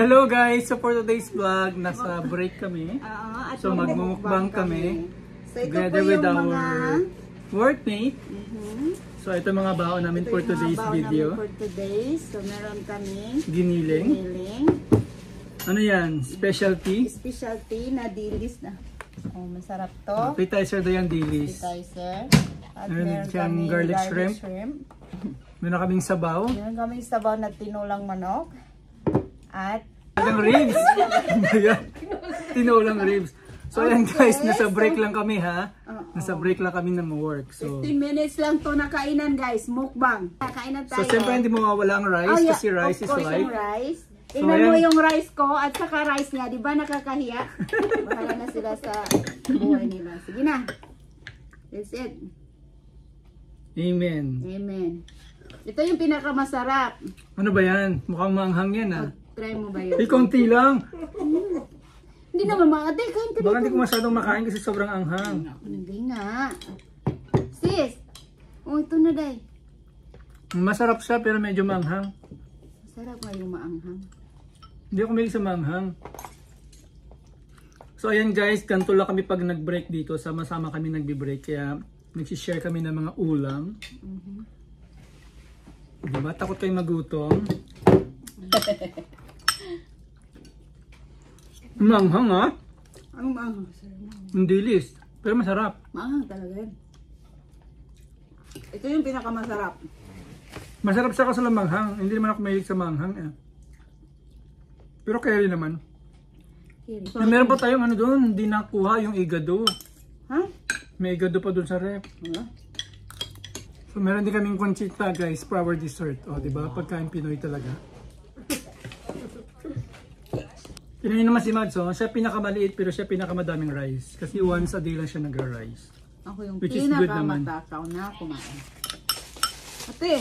Hello guys! So for today's vlog, nasa break kami. At So magmumukbang kami. So ito Together po with yung our mga... workmate. Mhm. So ito mga baon namin Ito for yung today's baon video. namin for today. So meron kami Giniling. Giniling. Ano yan? Specialty? Specialty na dilis na. Oh, masarap to. Appetizer daw yan, dilis. Appetizer. At Meron kami garlic garlic, shrimp. shrimp. Meron kaming sabaw. Meron kami sabaw na tinulang manok. At Tinulang ribs. Yan? Tinulang ribs. So ayan guys, nasa break so- lang kami ha. Nasa break lang kami ng work. So 15 minutes lang to na kainan guys. Mukbang. Kainan so tayo. siyempre hindi mawawala ang rice Oh, yeah. kasi rice is life. yung rice. Tingnan mo yung rice ko at saka rice niya. Di ba nakakahiya? Bahala na sila sa buhay nila. Sige na. That's it. Amen. Amen. Ito yung pinakamasarap. Ano ba yan? Mukhang maanghang yan ah. Try mo ba yun? Eh, konti lang. Hindi naman mga ate. Kain ka Baka dito. hindi ko masyadong makain kasi sobrang anghang. Hindi nga. Sis. Oh, ito na day. Masarap siya pero medyo maanghang. Masarap nga yung maanghang. Hindi ako mahilig sa maanghang. So ayan guys, ganito lang kami pag nag-break dito. Sama-sama kami nagbi-break. Kaya nagsishare kami ng mga ulam. Diba? Takot kayo magutom. Maanghang ha? Anong maanghang? Ang dilis. Pero masarap. Maanghang talaga yun. Ito yung pinakamasarap. Masarap siya kasi lang manghang. Hindi naman ako mahilig sa manghang eh. Pero carry naman. Kiri. Eh, meron pa tayong ano doon, hindi nakuha yung igado. Ha? May igado pa doon sa rep. Wala. So meron din kaming conchita guys for our dessert. O, di ba? Pagkain Pinoy talaga. Tignan niyo naman si Mads, oh. siya pinakamaliit pero siya pinakamadaming rice. Kasi once a day lang siya nag-rice. Ako yung Which is good naman. pinakamatakaw na kumain. Ate!